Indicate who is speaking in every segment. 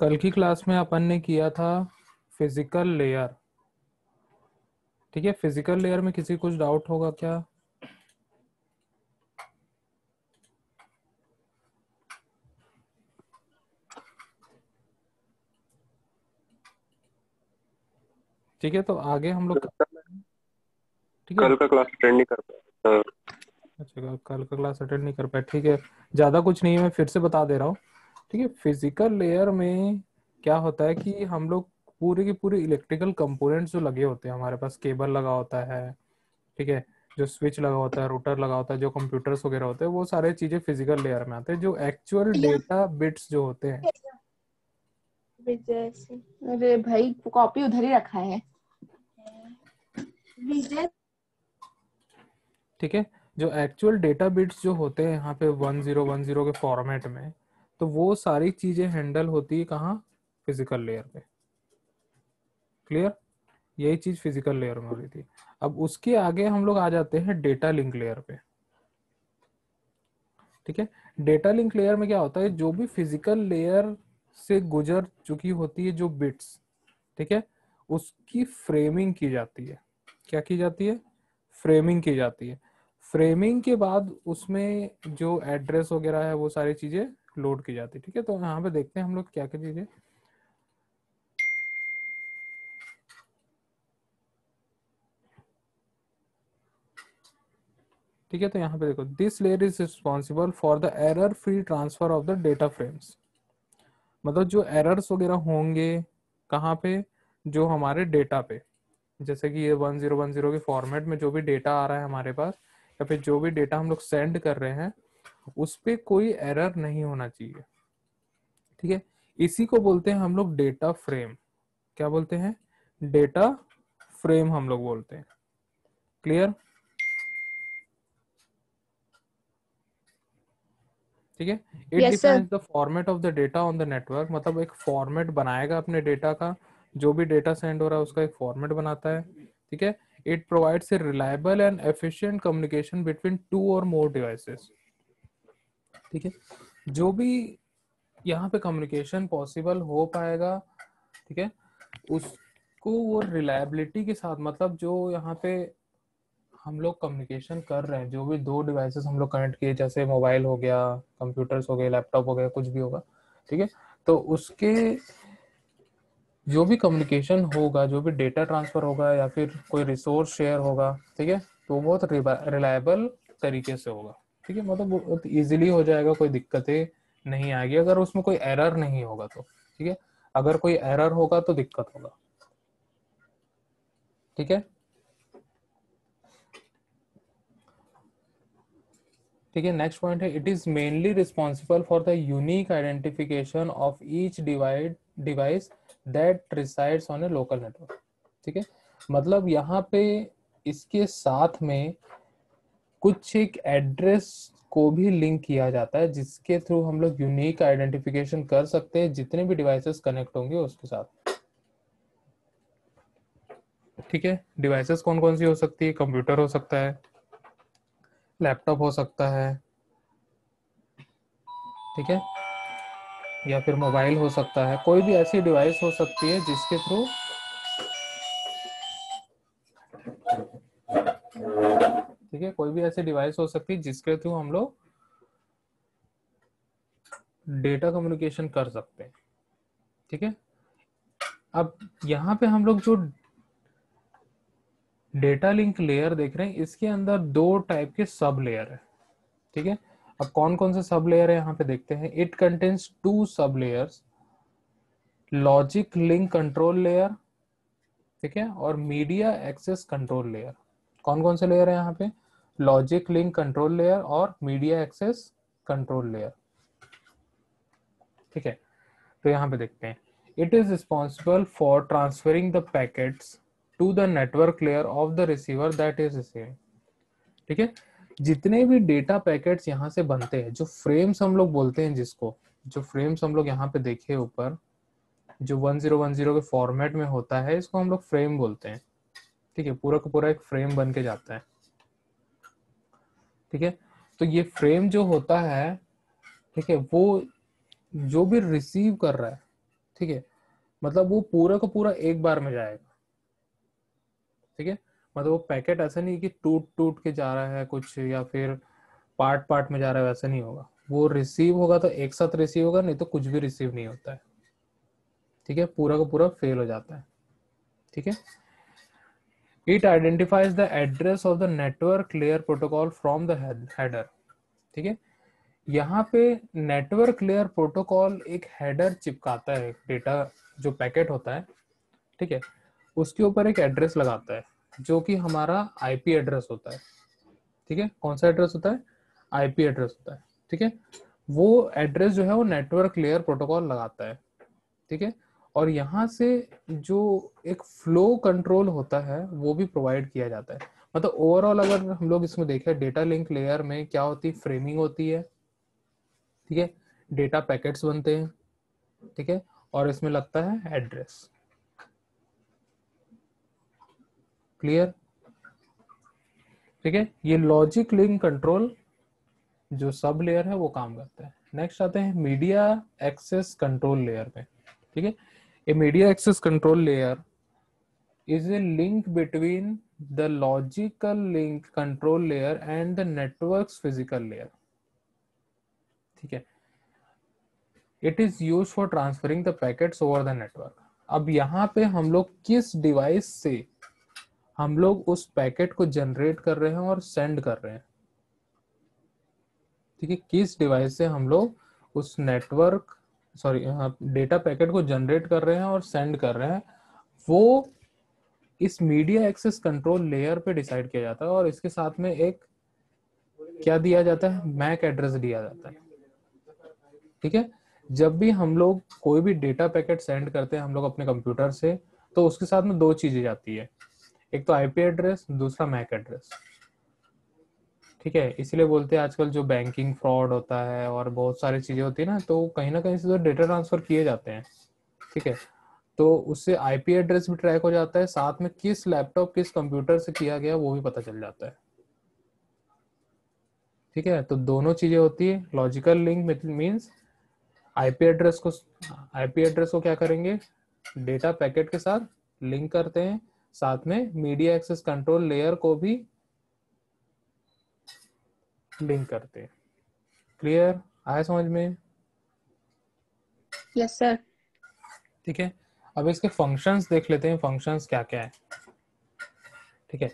Speaker 1: कल की क्लास में अपन ने किया था फ़िज़िकल लेयर ठीक है? फ़िज़िकल लेयर में किसी कुछ डाउट होगा क्या? ठीक है तो आगे हम लोग
Speaker 2: ठीक है? कल का क्लास अटेंड नहीं कर पाया
Speaker 1: अच्छा कल का क्लास अटेंड नहीं कर पाया ठीक है ज़्यादा कुछ नहीं है मैं फिर से बता दे रहा हूँ। ठीक है फ़िज़िकल लेयर में क्या होता है कि हम लोग पूरे के पूरे इलेक्ट्रिकल कंपोनेंट्स जो लगे होते हैं हमारे पास केबल लगा होता है ठीक है? जो स्विच लगा होता है रूटर लगा होता है जो कंप्यूटर्स वगैरह होते हैं वो सारे चीज़ें फ़िज़िकल लेयर में आते हैं जो एक्चुअल डेटा बिट्स जो होते हैं।
Speaker 3: अरे भाई कॉपी उधर ही रखा है।
Speaker 1: ठीक है? जो एक्चुअल डेटा बिट्स जो होते हैं यहाँ पे वन ज़ीरो वन ज़ीरो के फॉर्मेट में तो वो सारी चीज़ें हैंडल होती है कहाँ? फ़िज़िकल लेयर पे। क्लियर? यही चीज़ फ़िज़िकल लेयर में हो रही थी। अब उसके आगे हम लोग आ जाते हैं डेटा लिंक लेयर पे। ठीक है? डेटा लिंक लेयर में क्या होता है? जो भी फ़िज़िकल लेयर से गुजर चुकी होती है जो बिट्स, ठीक है? उसकी फ्रेमिंग की जाती है। क्या की जाती है? फ्रेमिंग की जाती है। फ्रेमिंग के बाद उसमें जो एड्रेस वगैरह है, वो सारी चीज़ें लोड की जाती है, ठीक है? तो यहाँ पे देखते हैं हम लोग क्या चीज़ें। ठीक है तो यहाँ पे देखो this layer is responsible for the error free transfer of the data frames मतलब जो एरर्स वगैरह होंगे कहाँ पे? जो हमारे डेटा पे। जैसे कि ये वन ज़ीरो वन ज़ीरो के फॉर्मेट में जो भी डेटा आ रहा है हमारे पास, या फिर जो भी डेटा हम लोग सेंड कर रहे हैं उस पर कोई एरर नहीं होना चाहिए। ठीक है? इसी को बोलते हैं हम लोग डेटा फ्रेम। क्या बोलते हैं? डेटा फ्रेम हम लोग बोलते हैं। क्लियर? ठीक है? It depends the format of the data on the network मतलब एक फॉर्मेट बनाएगा अपने डेटा का। जो भी डेटा सेंड हो रहा है उसका एक फॉर्मेट बनाता है। ठीक है? It provides a reliable and efficient communication between two or more devices ठीक है? जो भी यहाँ पे कम्युनिकेशन पॉसिबल हो पाएगा, ठीक है? उसको वो रिलायबिलिटी के साथ मतलब जो यहाँ पे हम लोग कम्युनिकेशन कर रहे हैं, जो भी दो डिवाइसेस हम लोग कनेक्ट किए, जैसे मोबाइल हो गया कंप्यूटर्स हो गए लैपटॉप हो गया, कुछ भी होगा, ठीक है? तो उसके जो भी कम्युनिकेशन होगा, जो भी डेटा ट्रांसफ़र होगा, या फिर कोई रिसोर्स शेयर होगा, ठीक है? तो बहुत रिलायबल तरीके से होगा। ठीक है मतलब इजीली हो जाएगा, कोई दिक्कतें नहीं आएगी। अगर उसमें कोई एरर नहीं होगा तो ठीक है? अगर कोई एरर होगा तो दिक्कत होगा। ठीक है? ठीक है नेक्स्ट पॉइंट है it is mainly responsible for the unique identification of each divide device that resides on a local network ठीक है? मतलब यहाँ पे इसके साथ में कुछ एक एड्रेस को भी लिंक किया जाता है, जिसके थ्रू हम लोग यूनिक आइडेंटिफिकेशन कर सकते हैं, जितने भी डिवाइसेस कनेक्ट होंगे उसके साथ। ठीक है? डिवाइसेस कौन कौन सी हो सकती है? कंप्यूटर हो सकता है लैपटॉप हो सकता है, ठीक है? या फिर मोबाइल हो सकता है। कोई भी ऐसी डिवाइस हो सकती है, जिसके थ्रू ठीक है, कोई भी ऐसी डिवाइस हो सकती है जिसके थ्रू हम लोग डेटा कम्युनिकेशन कर सकते हैं। ठीक है? अब यहाँ पे हम लोग जो डेटा लिंक लेयर देख रहे हैं, इसके अंदर दो टाइप के सब लेयर है। ठीक है? अब कौन कौन से सब लेयर है यहाँ पे देखते हैं। It contains two sub layers logic link control layer ठीक है? और मीडिया एक्सेस कंट्रोल लेयर कौन कौन से लेयर है यहाँ पे? लॉजिक लिंक कंट्रोल लेयर और मीडिया एक्सेस कंट्रोल लेयर ठीक है? तो यहाँ पे देखते हैं। It is responsible for transferring the packets to the network layer of the receiver that is receiving ठीक है? जितने भी डेटा पैकेट्स यहाँ से बनते हैं, जो फ्रेम्स हम लोग बोलते हैं जिसको, जो फ्रेम्स हम लोग यहाँ पे देखे ऊपर, जो 1010 के फॉर्मेट में होता है, इसको हम लोग फ्रेम बोलते हैं। ठीक है? पूरा का पूरा एक फ्रेम बन के जाता है। ठीक है? तो ये फ्रेम जो होता है, ठीक है, वो जो भी रिसीव कर रहा है, ठीक है मतलब वो पूरा का पूरा एक बार में जाएगा। ठीक है? मतलब वो पैकेट ऐसा नहीं कि टूट टूट के जा रहा है कुछ या फिर पार्ट पार्ट में जा रहा है, वैसा नहीं होगा। वो रिसीव होगा तो एक साथ रिसीव होगा, नहीं तो कुछ भी रिसीव नहीं होता है। ठीक है? पूरा का पूरा फेल हो जाता है। ठीक है? It identifies the address of the network layer protocol from the ठीक है? यहाँ पे नेटवर्क लेयर प्रोटोकॉल एक हेडर चिपकाता है डेटा जो पैकेट होता है, ठीक है? उसके ऊपर एक एड्रेस लगाता है, जो कि हमारा आईपी एड्रेस होता है। ठीक है? कौन सा एड्रेस होता है? आईपी एड्रेस होता है। ठीक है? वो एड्रेस जो है वो नेटवर्क लेयर प्रोटोकॉल लगाता है। ठीक है? और यहाँ से जो एक फ्लो कंट्रोल होता है, वो भी प्रोवाइड किया जाता है। मतलब ओवरऑल अगर हम लोग इसमें देखें डेटा लिंक लेयर में क्या होती है? फ्रेमिंग होती है, ठीक है? डेटा पैकेट्स बनते हैं, ठीक है? और इसमें लगता है एड्रेस क्लियर ठीक है? ये लॉजिक लिंक कंट्रोल जो सब लेयर है, वो काम करता है। नेक्स्ट आते हैं मीडिया एक्सेस कंट्रोल लेयर में, ठीक है? A media access control layer is a link between the logical link control layer and the network physical layer ठीक है? It is use for transferring the packets over the network अब यहाँ पे हम लोग किस डिवाइस से हम लोग उस पैकेट को जनरेट कर रहे हैं और सेंड कर रहे हैं? ठीक है? किस डिवाइस से हम लोग उस नेटवर्क सॉरी, आप डेटा पैकेट को जनरेट कर रहे हैं और सेंड कर रहे हैं, वो इस मीडिया एक्सेस कंट्रोल लेयर पे डिसाइड किया जाता है और इसके साथ में एक क्या दिया जाता है? मैक एड्रेस दिया जाता है। ठीक है? जब भी हम लोग कोई भी डेटा पैकेट सेंड करते हैं, हम लोग अपने कंप्यूटर से तो उसके साथ में दो चीज़ें जाती है। एक तो आईपी एड्रेस दूसरा मैक एड्रेस ठीक है, इसलिए बोलते हैं आजकल जो बैंकिंग फ्रॉड होता है और बहुत सारी चीज़ें होती है ना तो कहीं ना कहीं से तो डेटा ट्रांसफ़र किए जाते हैं, ठीक है। तो उससे आईपी एड्रेस भी ट्रैक हो जाता है, साथ में किस लैपटॉप किस कंप्यूटर से किया गया वो भी पता चल जाता है। ठीक है तो दोनों चीज़ें होती है logical link means IP address को आईपी एड्रेस को क्या करेंगे? डेटा पैकेट के साथ लिंक करते हैं, साथ में मीडिया एक्सेस कंट्रोल लेयर को भी लिंक करते हैं। क्लियर आया समझ में?
Speaker 3: यस सर
Speaker 1: ठीक है? अब इसके फ़ंक्शंस देख लेते हैं। फ़ंक्शंस क्या क्या है। ठीक है?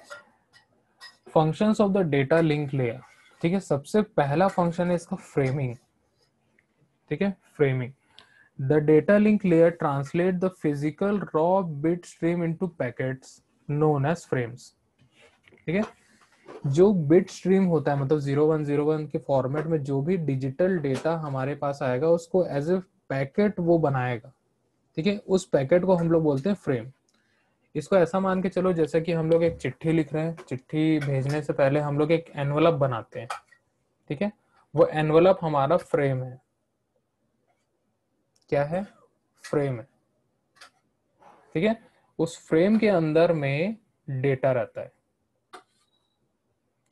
Speaker 1: Functions of the data link layer ठीक है? सबसे पहला फ़ंक्शन है इसका फ्रेमिंग ठीक है? Framing the data link layer translate the physical raw bit stream into packets known as frames ठीक है? जो बिट स्ट्रीम होता है मतलब ज़ीरो वन ज़ीरो वन के फॉर्मेट में जो भी डिजिटल डेटा हमारे पास आएगा, उसको एज ए पैकेट वो बनाएगा। ठीक है? उस पैकेट को हम लोग बोलते हैं फ्रेम इसको ऐसा मान के चलो, जैसे कि हम लोग एक चिट्ठी लिख रहे हैं। चिट्ठी भेजने से पहले हम लोग एक एनवलप बनाते हैं। ठीक है? वो एनवलप हमारा फ्रेम है। क्या है? फ्रेम है। ठीक है? उस फ्रेम के अंदर में डेटा रहता है।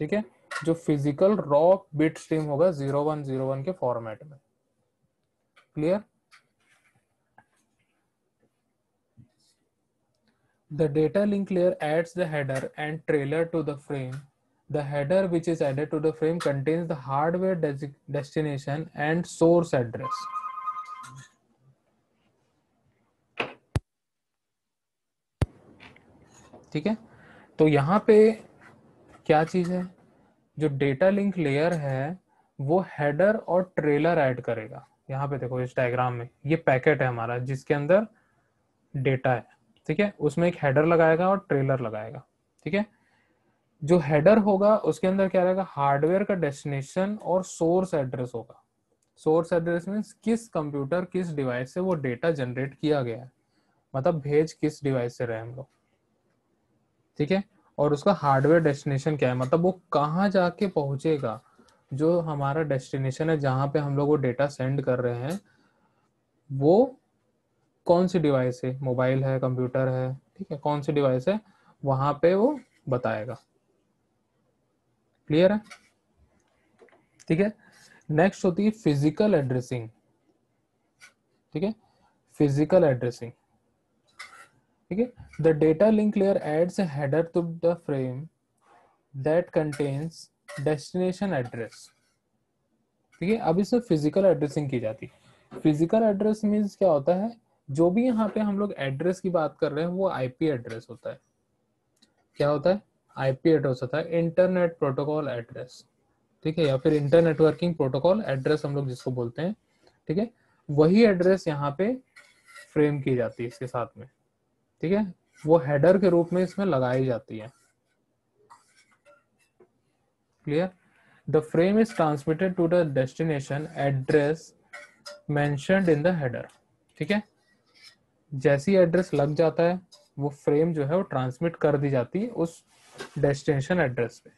Speaker 1: ठीक है जो फ़िज़िकल रॉ बिट स्ट्रीम होगा ज़ीरो वन ज़ीरो वन के फॉर्मेट में clear The data link layer adds the header and trailer to the frame. The header which is added to the frame contains the hardware destination and source address. ठीक है तो यहाँ पे क्या चीज़ है? जो डेटा लिंक लेयर है, वो हेडर और ट्रेलर ऐड करेगा। यहाँ पे देखो, इस डायग्राम में, ये पैकेट है हमारा, जिसके अंदर डेटा है, ठीक है? उसमें एक हेडर लगाएगा और ट्रेलर लगाएगा, ठीक है? जो हेडर होगा, उसके अंदर क्या रहेगा? हार्डवेयर का डेस्टिनेशन और सोर्स एड्रेस होगा। सोर्स एड्रेस मीन किस कंप्यूटर किस डिवाइस से वो डेटा जनरेट किया गया है? मतलब भेज किस डिवाइस से रहे हम लोग? ठीक है? और उसका हार्डवेयर डेस्टिनेशन क्या है? मतलब वो कहाँ जाके पहुंचेगा? जो हमारा डेस्टिनेशन है, जहाँ पे हम लोग वो डेटा सेंड कर रहे हैं, वो कौन सी डिवाइस है? मोबाइल है कंप्यूटर है, ठीक है, कौन सी डिवाइस है? वहाँ पे वो बताएगा। क्लियर है? ठीक है? नेक्स्ट होती है फ़िज़िकल एड्रेसिंग ठीक है? फ़िज़िकल एड्रेसिंग ठीक है? The data link layer adds header to the frame that contains destination address ठीक है? अब इसमें फ़िज़िकल एड्रेसिंग की जाती है। फ़िज़िकल एड्रेस मीन्स क्या होता है? जो भी यहाँ पे हम लोग एड्रेस की बात कर रहे हैं, वो आईपी एड्रेस होता है। क्या होता है? आईपी एड्रेस होता है। इंटरनेट प्रोटोकॉल एड्रेस ठीक है? या फिर इंटरनेटवर्किंग प्रोटोकॉल एड्रेस हम लोग जिसको बोलते हैं। ठीक है? वही एड्रेस यहाँ पे फ्रेम की जाती है इसके साथ में। ठीक है? वो हेडर के रूप में इसमें लगाई जाती है। Clear the frame is transmitted to the destination address mentioned in the header ठीक है? जैसी एड्रेस लग जाता है, वो फ्रेम जो है वो ट्रांसमिट कर दी जाती है उस डेस्टिनेशन एड्रेस पे।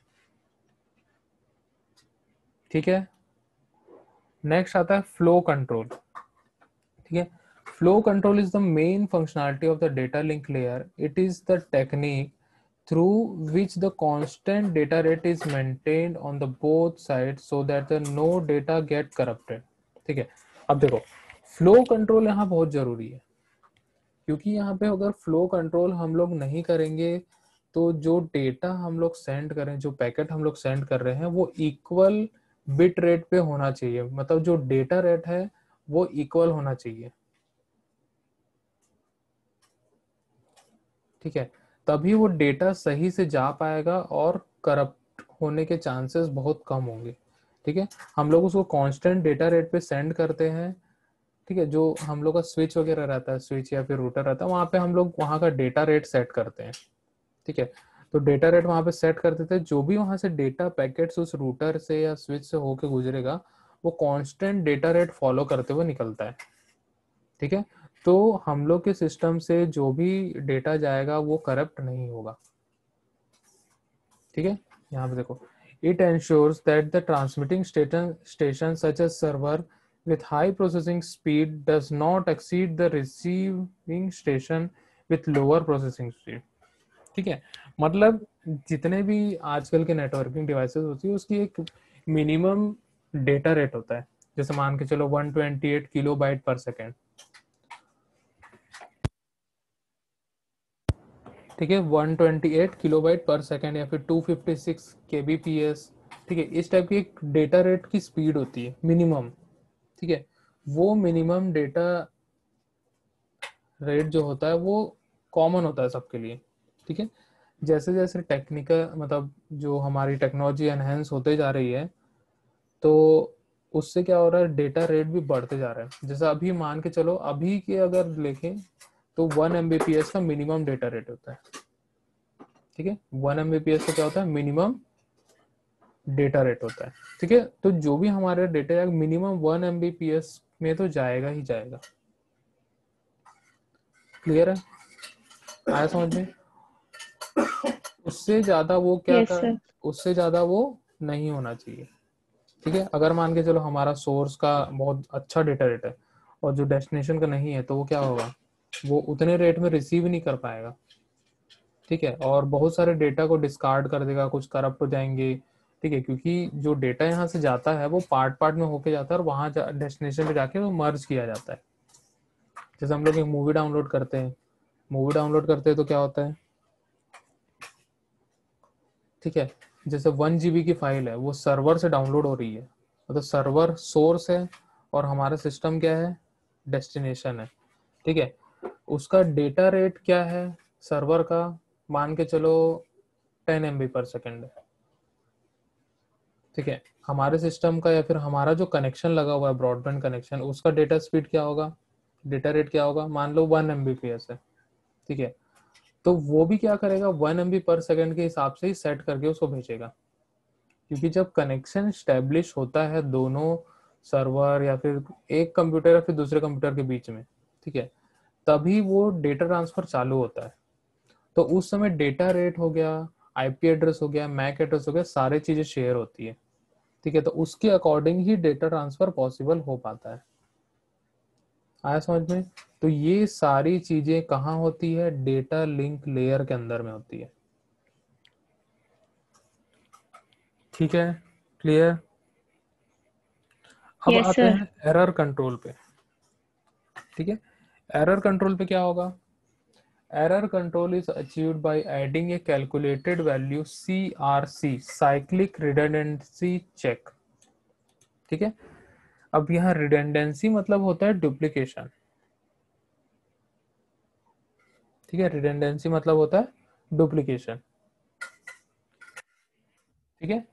Speaker 1: ठीक है? नेक्स्ट आता है फ्लो कंट्रोल ठीक है? Flow control is the main functionality of the data link layer it is the technique through which the constant data rate is maintained on the both side so that the no data get corrupted ठीक है? अब देखो flow control यहाँ बहुत ज़रूरी है। क्योंकि यहाँ पे अगर फ्लो कंट्रोल हम लोग नहीं करेंगे तो जो डेटा हम लोग सेंड करें जो पैकेट हम लोग सेंड कर रहे हैं, वो इक्वल बिट रेट पे होना चाहिए। मतलब जो डेटा रेट है, वो इक्वल होना चाहिए। ठीक है? तभी वो डेटा सही से जा पाएगा और करप्ट होने के चांसेस बहुत कम होंगे, ठीक है? हम लोग उसको कांस्टेंट डेटा रेट पे सेंड करते हैं, ठीक है? जो हम लोग का स्विच वगैरह रहता है स्विच या फिर रूटर रहता है, वहाँ पे हम लोग, वहाँ का डेटा रेट सेट करते हैं, ठीक है? तो डेटा रेट वहाँ पे सेट करते हैं, जो भी वहाँ से डेटा पैकेट्स उस रूटर से या स्विच से होके गुजरेगा, वो कांस्टेंट डेटा रेट फॉलो करते हुए निकलता है, ठीक है? तो हम लोग के सिस्टम से जो भी डेटा जाएगा वो करप्ट नहीं होगा। ठीक है? यहाँ पे देखो। It ensures that the transmitting station station such as server with high processing speed does not exceed the receiving station with lower processing speed ठीक है? मतलब जितने भी आजकल के नेटवर्किंग डिवाइसेस होती है, उसकी एक मिनिमम डेटा रेट होता है। जैसे मान के चलो 128 किलो बाइट पर सेकेंड ठीक है 128 किलो बाइट पर सेकेंड या फिर 256 केबीपीएस ठीक है, इस टाइप की एक डेटा रेट की स्पीड होती है मिनिमम ठीक है, वो मिनिमम डेटा रेट जो होता है वो कॉमन होता है सबके लिए, ठीक है जैसे जैसे टेक्निकल मतलब जो हमारी टेक्नोलॉजी एनहेंस होते जा रही है तो उससे क्या हो रहा है डेटा रेट भी बढ़ते जा रहा है, जैसे अभी मान के चलो, अभी के अगर देखें तो वन एम का मिनिमम डेटा रेट होता है। ठीक है? वन एम का क्या होता है? मिनिमम डेटा रेट होता है। ठीक है? तो जो भी हमारे डेटा है मिनिमम वन एम में तो जाएगा ही जाएगा। क्लियर है? आया समझ में? उससे ज़्यादा वो क्या yes, कर उससे ज़्यादा वो नहीं होना चाहिए। ठीक है? अगर मान के चलो हमारा सोर्स का बहुत अच्छा डेटा रेट है और जो डेस्टिनेशन का नहीं है तो वो क्या होगा? वो उतने रेट में रिसीव नहीं कर पाएगा। ठीक है? और बहुत सारे डेटा को डिस्कार्ड कर देगा, कुछ करप्ट हो जाएँगे। ठीक है? क्योंकि जो डेटा यहाँ से जाता है, वो पार्ट पार्ट में होके जाता है और वहाँ डेस्टिनेशन पे जाके वो मर्ज किया जाता है। जैसे हम लोग एक मूवी डाउनलोड करते हैं। मूवी डाउनलोड करते हैं तो क्या होता है? ठीक है? जैसे वन जीबी की फ़ाइल है, वो सर्वर से डाउनलोड हो रही है। मतलब सर्वर सोर्स है और हमारा सिस्टम क्या है? डेस्टिनेशन है। ठीक है? उसका डेटा रेट क्या है? सर्वर का? मान के चलो टेन एमबी पर सेकेंड है। ठीक है? हमारे सिस्टम का या फिर हमारा जो कनेक्शन लगा हुआ है ब्रॉडबैंड कनेक्शन उसका डेटा स्पीड क्या होगा? डेटा रेट क्या होगा? मान लो वन एम है। ठीक है? तो वो भी क्या करेगा? वन एमबी पर सेकेंड के हिसाब से ही सेट करके उसको भेजेगा। क्योंकि जब कनेक्शन स्टेब्लिश होता है दोनों सर्वर या फिर एक कंप्यूटर या फिर दूसरे कंप्यूटर के बीच में, ठीक है? तभी वो डेटा ट्रांसफ़र चालू होता है। तो उस समय डेटा रेट हो गया आईपी एड्रेस हो गया मैक एड्रेस हो गया सारे चीज़ें शेयर होती है। ठीक है तो उसके अकॉर्डिंग ही डेटा ट्रांसफ़र पॉसिबल हो पाता है। आया समझ में? तो ये सारी चीज़ें कहाँ होती है? डेटा लिंक लेयर के अंदर में होती है। ठीक है? क्लियर अब yes, आते हैं एरर कंट्रोल पे। ठीक है? एरर कंट्रोल पे क्या होगा? Error control is achieved by adding a calculated value C R C cyclic redundancy check ठीक है? अब यहाँ रिडेंडेंसी मतलब होता है डुप्लीकेशन ठीक है? रिडेंडेंसी मतलब होता है डुप्लीकेशन ठीक है?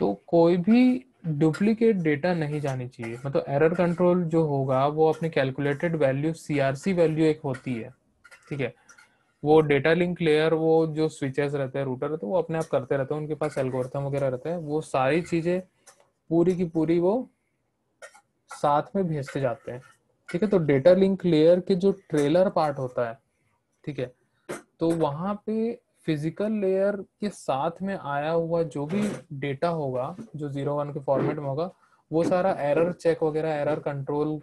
Speaker 1: तो कोई भी डुप्लीकेट डेटा नहीं जानी चाहिए। मतलब एरर कंट्रोल जो होगा, वो अपने कैलकुलेटेड वैल्यू सीआरसी वैल्यू एक होती है। ठीक है? वो डेटा लिंक लेयर वो जो स्विचेस रहते हैं रूटर रहते हैं, वो अपने आप करते रहते हैं। उनके पास एल्गोरिथम वगैरह रहते हैं। वो सारी चीज़ें पूरी की पूरी वो साथ में भेजते जाते हैं। ठीक है? तो डेटा लिंक लेयर के जो ट्रेलर पार्ट होता है, ठीक है? तो वहाँ पे फ़िज़िकल लेयर के साथ में आया हुआ जो भी डेटा होगा, जो ज़ीरो वन के फॉर्मेट में होगा, वो सारा एरर चेक वगैरह एरर कंट्रोल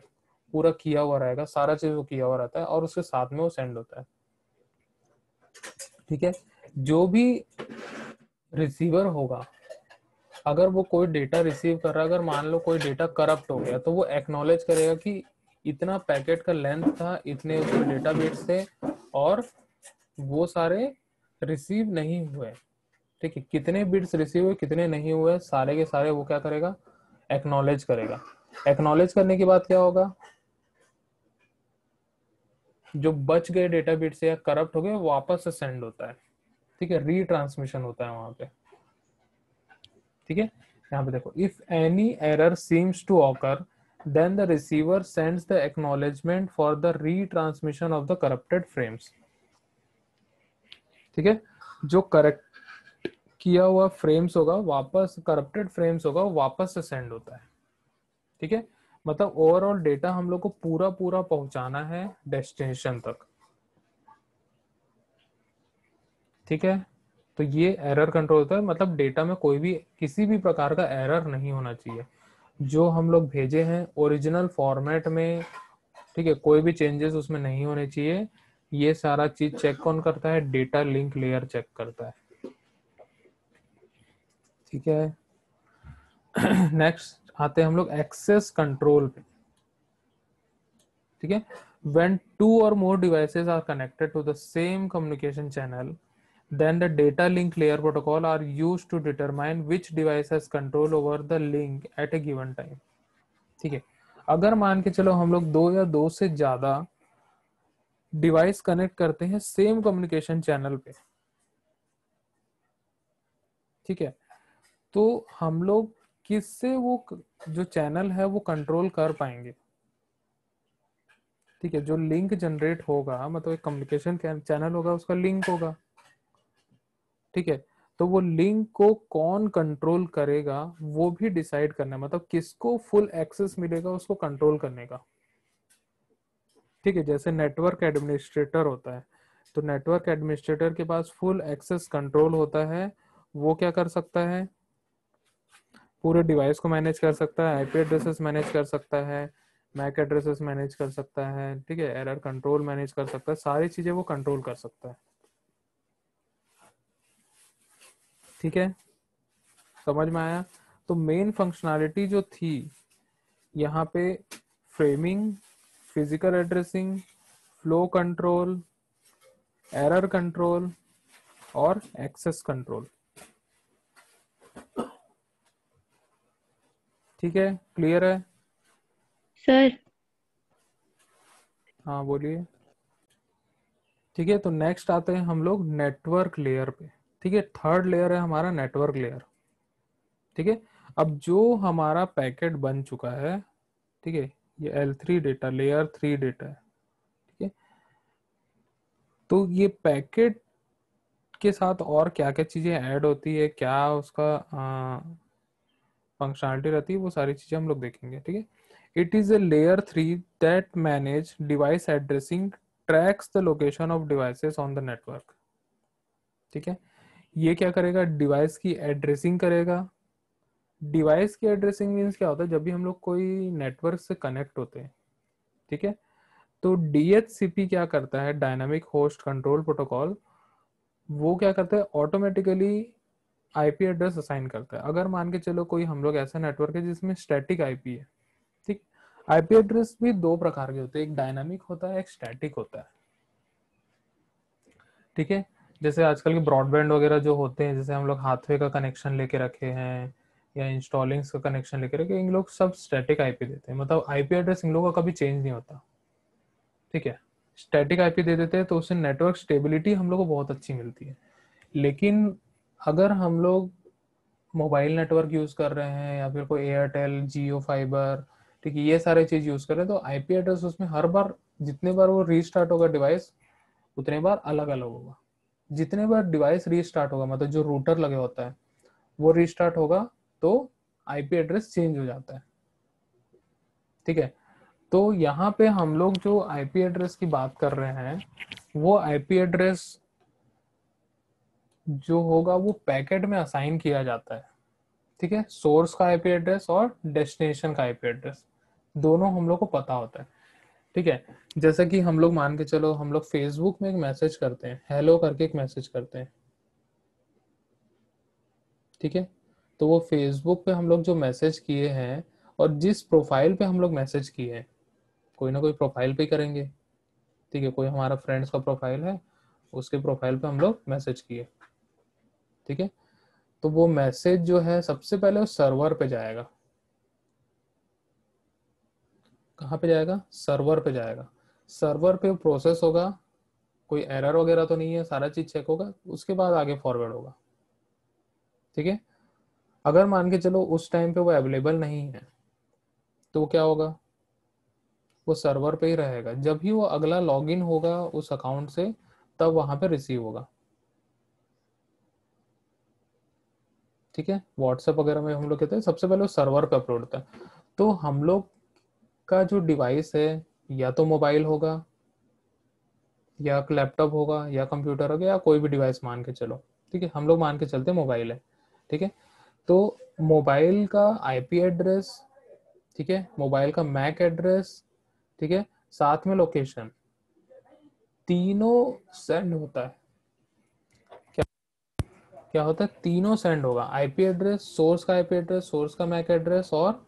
Speaker 1: पूरा किया हुआ रहेगा, सारा चीज़ वो किया हुआ रहता है और उसके साथ में वो सेंड होता है। ठीक है? जो भी रिसीवर होगा, अगर वो कोई डेटा रिसीव कर रहा है, अगर मान लो कोई डेटा करप्ट हो गया तो वो एक्नोलेज करेगा कि इतना पैकेट का लेंथ था, इतने उसमें डेटा थे और वो सारे रिसीव नहीं हुए। ठीक है, कितने बिट्स रिसीव हुए, कितने नहीं हुए, सारे के सारे वो क्या करेगा? एक्नॉलेज करेगा। एक्नॉलेज करने के बाद क्या होगा? जो बच गए डेटा बिट्स या करप्ट हो गए वापस से सेंड होता है। ठीक है रीट्रांसमिशन होता है वहाँ पे। ठीक है, यहाँ पे देखो if any error seems to occur then the receiver sends the acknowledgement for the retransmission of the corrupted frames ठीक है? जो करेक्ट किया हुआ फ्रेम्स होगा, वापस करप्टेड फ्रेम्स होगा वापस से सेंड होता है। ठीक है? मतलब ओवरऑल डेटा हम लोग को पूरा पूरा पहुंचाना है डेस्टिनेशन तक। ठीक है? तो ये एरर कंट्रोल होता है। मतलब डेटा में कोई भी, किसी भी प्रकार का एरर नहीं होना चाहिए। जो हम लोग भेजे हैं ओरिजिनल फॉर्मेट में, ठीक है? कोई भी चेंजेस उसमें नहीं होने चाहिए। ये सारा चीज़ चेक कौन करता है? डेटा लिंक लेयर चेक करता है। ठीक है? नेक्स्ट आते हैं हम लोग एक्सेस कंट्रोल पे। ठीक है? When two or more devices are connected to the same communication channel then the data link layer protocol are use to determine which device control over the link at a given time ठीक है? अगर मान के चलो हम लोग दो या दो से ज़्यादा डिवाइस कनेक्ट करते हैं सेम कम्युनिकेशन चैनल पे। ठीक है? तो हम लोग किससे वो जो चैनल है वो कंट्रोल कर पाएँगे? ठीक है, जो लिंक जनरेट होगा मतलब एक कम्युनिकेशन चैनल होगा, उसका लिंक होगा। ठीक है? तो वो लिंक को कौन कंट्रोल करेगा, वो भी डिसाइड करना है। मतलब किसको फुल एक्सेस मिलेगा, उसको कंट्रोल करने का। ठीक है, जैसे नेटवर्क एडमिनिस्ट्रेटर होता है तो नेटवर्क एडमिनिस्ट्रेटर के पास फुल एक्सेस कंट्रोल होता है, वो क्या कर सकता है? पूरे डिवाइस को मैनेज कर सकता है आईपी एड्रेसेस मैनेज कर सकता है मैक एड्रेसेस मैनेज कर सकता है, ठीक है एरर कंट्रोल मैनेज कर सकता है, सारी चीज़ें वो कंट्रोल कर सकता है। ठीक है? समझ में आया? तो मेन फंक्शनैलिटी जो थी, यहाँ पे framing physical addressing flow control error control और एक्सेस कंट्रोल ठीक है? क्लियर है?
Speaker 4: सर
Speaker 1: हाँ बोलिए। ठीक है तो नेक्स्ट आते हैं हम लोग नेटवर्क लेयर पे। ठीक है थर्ड लेयर है हमारा नेटवर्क लेयर ठीक है? अब जो हमारा पैकेट बन चुका है ठीक है ये L3 data layer three data है, ठीक है? तो ये पैकेट के साथ और क्या क्या चीज़ें ऐड होती है, क्या उसका फंक्शनलिटी रहती है, वो सारी चीज़ें हम लोग देखेंगे, ठीक है? It is a layer three that manage device addressing tracks the location of devices on the network ठीक है? ये क्या करेगा? डिवाइस की एड्रेसिंग करेगा डिवाइस की एड्रेसिंग मीन्स क्या होता है? जब भी हम लोग कोई नेटवर्क से कनेक्ट होते हैं, ठीक है? तो डीएचसीपी क्या करता है? डायनामिक होस्ट कंट्रोल प्रोटोकॉल वो क्या करता है? ऑटोमेटिकली आईपी एड्रेस असाइन करता है। अगर मान के चलो कोई हम लोग ऐसा नेटवर्क है जिसमें स्टैटिक आईपी है, ठीक? आईपी एड्रेस भी दो प्रकार के होते हैं। एक डायनामिक होता है, एक स्टैटिक होता है। ठीक है? जैसे आजकल के ब्रॉडबैंड वगैरह जो होते हैं, जैसे हम लोग हाथवे का कनेक्शन लेके रखे हैं या इंस्टॉलिंग का कनेक्शन लेकर इन लोग सब स्टैटिक आईपी देते हैं। मतलब आईपी एड्रेस इन लोगों का कभी चेंज नहीं होता। ठीक है? स्टैटिक आईपी दे देते हैं तो उससे नेटवर्क स्टेबिलिटी हम लोग को बहुत अच्छी मिलती है। लेकिन अगर हम लोग मोबाइल नेटवर्क यूज़ कर रहे हैं या फिर कोई एयरटेल जियो फाइबर ठीक है, ये सारे चीज़ यूज़ कर रहे हैं तो आईपी एड्रेस उसमें हर बार, जितने बार वो रीस्टार्ट होगा डिवाइस उतने बार अलग अलग होगा। जितने बार डिवाइस रीस्टार्ट होगा मतलब जो रूटर लगे होता है, वो रीस्टार्ट होगा तो आईपी एड्रेस चेंज हो जाता है। ठीक है? तो यहाँ पे हम लोग जो आईपी एड्रेस की बात कर रहे हैं, वो आईपी एड्रेस जो होगा, वो पैकेट में असाइन किया जाता है। ठीक है? सोर्स का आईपी एड्रेस और डेस्टिनेशन का आईपी एड्रेस दोनों हम लोग को पता होता है। ठीक है? जैसे कि हम लोग मान के चलो, हम लोग फेसबुक में एक मैसेज करते हैं। हेलो करके एक मैसेज करते हैं। ठीक है? तो वो फेसबुक पे हम लोग जो मैसेज किए हैं और जिस प्रोफ़ाइल पे हम लोग मैसेज किए हैं, कोई ना कोई प्रोफ़ाइल पे करेंगे। ठीक है, कोई हमारा फ्रेंड्स का प्रोफ़ाइल है, उसके प्रोफ़ाइल पे हम लोग मैसेज किए। ठीक है? तो वो मैसेज जो है, सबसे पहले वो सर्वर पे जाएगा। कहाँ पे जाएगा? सर्वर पे जाएगा। सर्वर पे प्रोसेस होगा, कोई एरर वगैरह तो नहीं है, सारा चीज़ चेक होगा, उसके बाद आगे फॉरवर्ड होगा। ठीक है? अगर मान के चलो उस टाइम पे वो अवेलेबल नहीं है तो क्या होगा? वो सर्वर पे ही रहेगा। जब ही वो अगला लॉगिन होगा उस अकाउंट से, तब वहाँ पे रिसीव होगा। ठीक है? व्हाट्सएप वगैरह में हम लोग कहते हैं, सबसे पहले वो सर्वर पे अपलोड होता है। तो हम लोग का जो डिवाइस है, या तो मोबाइल होगा, या लैपटॉप होगा, या कंप्यूटर होगा, या कोई भी डिवाइस मान के चलो। ठीक है? हम लोग मान के चलते मोबाइल है। ठीक है? तो मोबाइल का आईपी एड्रेस ठीक है? मोबाइल का मैक एड्रेस ठीक है? साथ में लोकेशन तीनों सेंड होता है। क्या क्या होता है? तीनों सेंड होगा। आईपी एड्रेस सोर्स का आईपी एड्रेस सोर्स का मैक एड्रेस और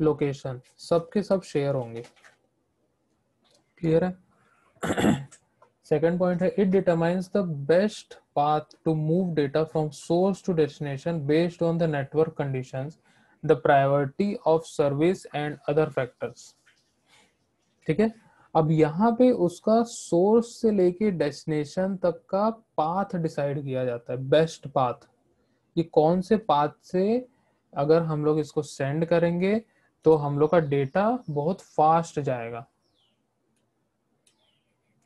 Speaker 1: लोकेशन सबके सब शेयर होंगे। क्लियर है? सेकंड पॉइंट है it determines the best path to move data from source to destination based on the network conditions, the priority of service and other factors. ठीक है? अब यहाँ पे उसका सोर्स से लेके डेस्टिनेशन तक का पाथ डिसाइड किया जाता है बेस्ट पाथ ये कौन से पाथ से अगर हम लोग इसको सेंड करेंगे तो हम लोग का डेटा बहुत फास्ट जाएगा।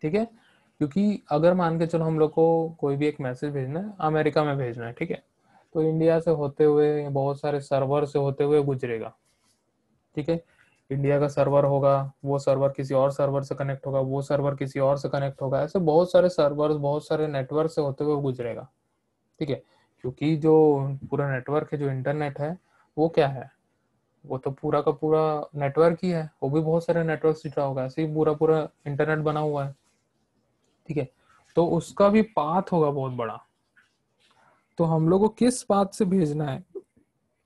Speaker 1: ठीक है? क्योंकि अगर मान के चलो हम लोग को कोई भी एक मैसेज भेजना है, अमेरिका में भेजना है, ठीक है? तो इंडिया से होते हुए, बहुत सारे सर्वर से होते हुए गुजरेगा, ठीक है? इंडिया का सर्वर होगा, वो सर्वर किसी और सर्वर से कनेक्ट होगा, वो सर्वर किसी और से कनेक्ट होगा, ऐसे बहुत सारे सर्वर बहुत सारे नेटवर्क से होते हुए गुजरेगा, ठीक है? क्योंकि जो पूरा नेटवर्क है, जो इंटरनेट है, वो क्या है? वो तो पूरा का पूरा नेटवर्क ही है, वो भी बहुत सारे नेटवर्क से जुड़ा होगा, ऐसे ही पूरा पूरा इंटरनेट बना हुआ है। ठीक है? तो उसका भी पाथ होगा बहुत बड़ा। तो हम लोग को किस पाथ से भेजना है?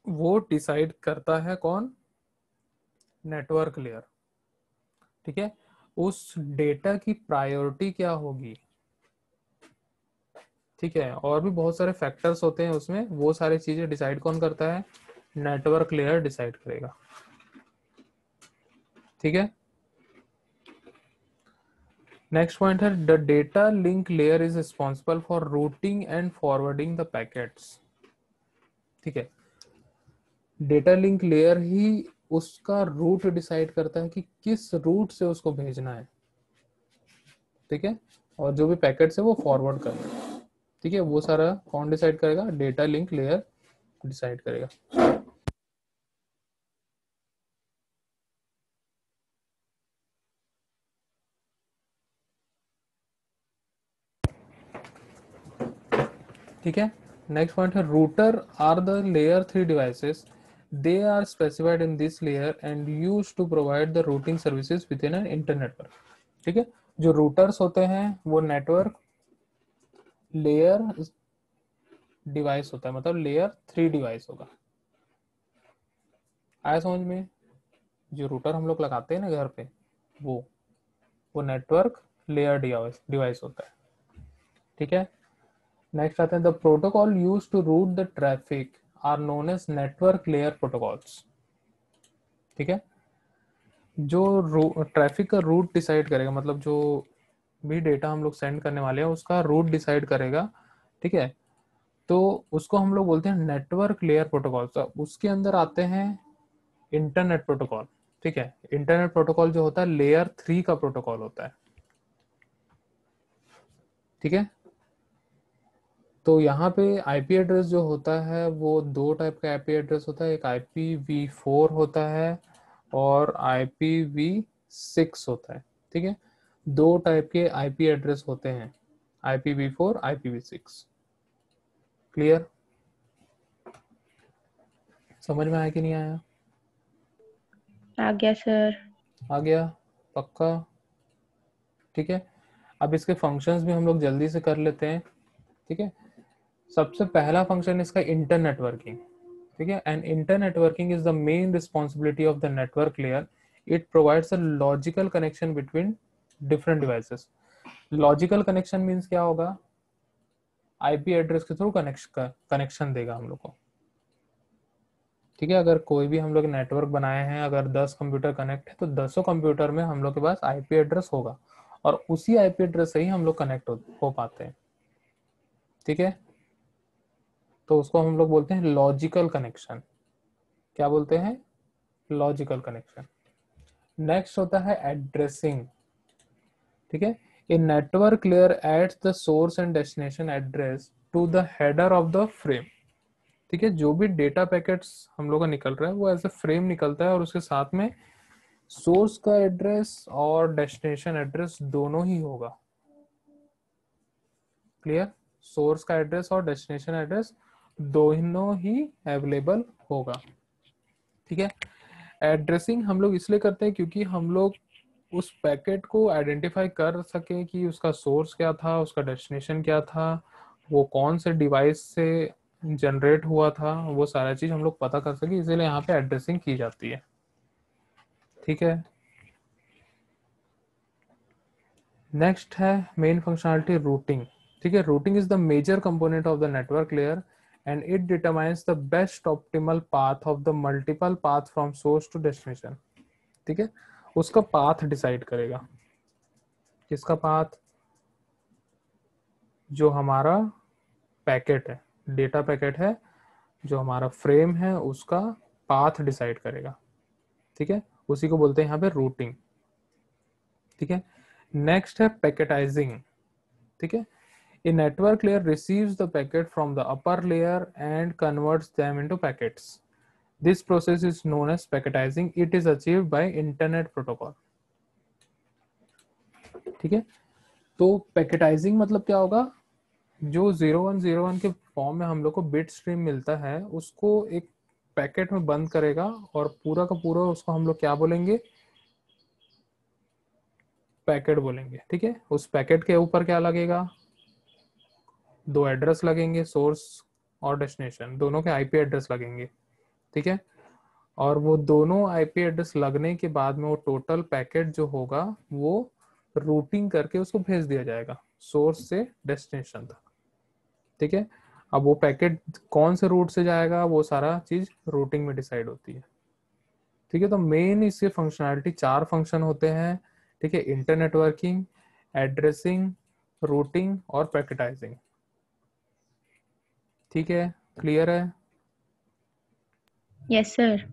Speaker 1: वो डिसाइड करता है कौन? नेटवर्क लेयर ठीक है? उस डेटा की प्रायोरिटी क्या होगी? ठीक है? और भी बहुत सारे फैक्टर्स होते हैं उसमें। वो सारी चीज़ें डिसाइड कौन करता है? नेटवर्क लेयर डिसाइड करेगा। ठीक है? नेक्स्ट पॉइंट है the data link layer is responsible for routing and forwarding the packets ठीक है? डेटा लिंक लेयर ही उसका रूट डिसाइड करता है कि किस रूट से उसको भेजना है। ठीक है? और जो भी पैकेट है, वो फॉरवर्ड करना ठीक है? वो सारा कौन डिसाइड करेगा? डेटा लिंक लेयर डिसाइड करेगा। ठीक है? नेक्स्ट पॉइंट है router are the layer three devices they are specified in this layer and use to provide the routing services within internet ठीक है? जो रूटर्स होते हैं, वो नेटवर्क लेयर डिवाइस होता है। मतलब लेयर थ्री डिवाइस होगा। आया समझ में? जो रूटर हम लोग लगाते हैं ना घर पे, वो वो नेटवर्क लेयर डिवाइस होता है। ठीक है? नेक्स्ट आते हैं the protocol use to route the traffic are known as network layer protocols ठीक है? जो ट्रैफ़िक का रूट डिसाइड करेगा मतलब जो भी डेटा हम लोग सेंड करने वाले हैं, उसका रूट डिसाइड करेगा। ठीक है? तो उसको हम लोग बोलते हैं नेटवर्क लेयर प्रोटोकॉल तो उसके अंदर आते हैं इंटरनेट प्रोटोकॉल ठीक है? इंटरनेट प्रोटोकॉल जो होता है लेयर थ्री का प्रोटोकॉल होता है। ठीक है? तो यहाँ पे आईपी एड्रेस जो होता है वो दो टाइप का आईपी एड्रेस होता है एक आईपी वी फोर होता है और आईपी वी सिक्स होता है ठीक है? दो टाइप के आईपी एड्रेस होते हैं IP V four IP V six clear समझ में आया कि नहीं आया?
Speaker 4: आ गया सर
Speaker 1: आ गया पक्का? ठीक है? अब इसके फ़ंक्शंस भी हम लोग जल्दी से कर लेते हैं ठीक है? सबसे पहला फ़ंक्शन इसका इंटर नेटवर्किंग ठीक है? And internetworking is the main responsibility of the network layer it provides a logical connection between different devices logical connection means क्या होगा? आईपी एड्रेस के थ्रू कनेक्शन देगा हम लोग को। ठीक है? अगर कोई भी हम लोग नेटवर्क बनाए हैं अगर 10 कंप्यूटर कनेक्ट है तो दसों कंप्यूटर में हम लोग के पास आईपी एड्रेस होगा। और उसी आईपी एड्रेस से ही हम लोग कनेक्ट हो, हो पाते हैं। ठीक है? तो उसको हम लोग बोलते हैं लॉजिकल कनेक्शन क्या बोलते हैं? लॉजिकल कनेक्शन नेक्स्ट होता है एड्रेसिंग ठीक है? A network layer adds the source and destination address to the header of the frame ठीक है? जो भी डेटा पैकेट्स हम लोग का निकल रहा है, वो एज ए फ्रेम निकलता है और उसके साथ में सोर्स का एड्रेस और डेस्टिनेशन एड्रेस दोनों ही होगा. क्लियर सोर्स का एड्रेस और डेस्टिनेशन एड्रेस दोनों ही अवेलेबल होगा। ठीक है? एड्रेसिंग हम लोग इसलिए करते हैं क्योंकि हम लोग उस पैकेट को आइडेंटिफाई कर सके कि उसका सोर्स क्या था, उसका डेस्टिनेशन क्या था, वो कौन से डिवाइस से जनरेट हुआ था, वो सारा चीज़ हम लोग पता कर सके, इसीलिए यहाँ पे एड्रेसिंग की जाती है। ठीक है? नेक्स्ट है मेन फंक्शनलिटी रूटिंग ठीक है? Routing is the major component of the network layer and it determines the best optimal path of the multiple path from source to destination ठीक है? उसका पाथ डिसाइड करेगा। किसका पाथ जो हमारा पैकेट है। डेटा पैकेट है, जो हमारा फ्रेम है, उसका पाथ डिसाइड करेगा। ठीक है? उसी को बोलते हैं यहाँ पे रूटिंग ठीक है? नेक्स्ट है पैकेटाइजिंग ठीक है? A network layer receives the packet from the upper layer and converts them into packets this process is known as packetizing it is achieved by internet protocol ठीक है? तो पैकेटाइजिंग मतलब क्या होगा? जो ज़ीरो वन ज़ीरो वन के form में हम लोग को बिट स्ट्रीम मिलता है, उसको एक पैकेट में बंद करेगा और पूरा का पूरा उसको हम लोग क्या बोलेंगे? पैकेट बोलेंगे। ठीक है? उस पैकेट के ऊपर क्या लगेगा? दो एड्रेस लगेंगे सोर्स और डेस्टिनेशन दोनों के आईपी एड्रेस लगेंगे, ठीक है? और वो दोनों आईपी एड्रेस लगने के बाद में वो टोटल पैकेट जो होगा, वो रूटिंग करके उसको भेज दिया जाएगा सोर्स से डेस्टिनेशन तक, ठीक है? अब वो पैकेट कौन से रूट से जाएगा, वो सारा चीज़ रूटिंग में डिसाइड होती है, ठीक है? तो मेन इसके फंक्शनैलिटी चार फ़ंक्शन होते हैं, ठीक है? इंटरनेटवर्किंग एड्रेसिंग रूटिंग और पैकेटाइजिंग ठीक है? क्लियर है?
Speaker 4: Yes sir